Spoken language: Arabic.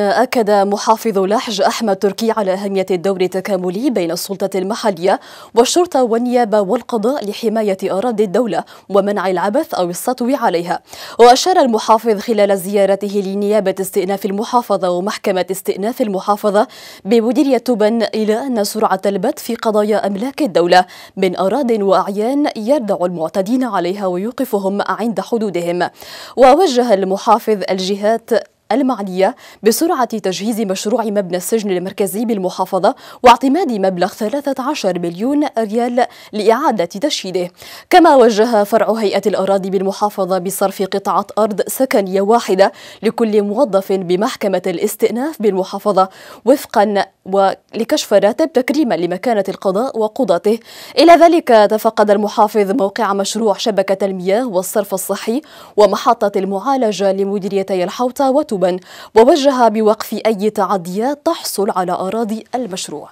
أكد محافظ لحج أحمد تركي على أهمية الدور التكاملي بين السلطة المحلية والشرطة والنيابة والقضاء لحماية أراضي الدولة ومنع العبث أو السطو عليها. وأشار المحافظ خلال زيارته لنيابة استئناف المحافظة ومحكمة استئناف المحافظة بمديرية تبن إلى أن سرعة البت في قضايا أملاك الدولة من أراض وأعيان يردع المعتدين عليها ويوقفهم عند حدودهم. ووجه المحافظ الجهات المعنية بسرعة تجهيز مشروع مبنى السجن المركزي بالمحافظة واعتماد مبلغ 13 مليون ريال لإعادة تشييده. كما وجه فرع هيئة الأراضي بالمحافظة بصرف قطعة أرض سكنية واحدة لكل موظف بمحكمة الاستئناف بالمحافظة وفقا ولكشف راتب تكريما لمكانة القضاء وقضاته. إلى ذلك تفقد المحافظ موقع مشروع شبكة المياه والصرف الصحي ومحطة المعالجة لمديريتي الحوطة وتوبا ووجه بوقف أي تعديات تحصل على أراضي المشروع.